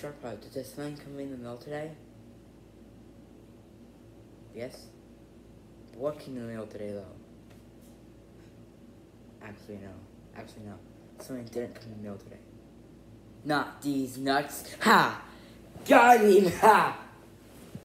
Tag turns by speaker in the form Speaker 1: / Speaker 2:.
Speaker 1: Shark Bite, Did this man come in the mail today? Yes? What came in the mail today, though? Actually, no. Actually, no. Something didn't come in the mail today. Not these nuts. Ha! Got him! Ha!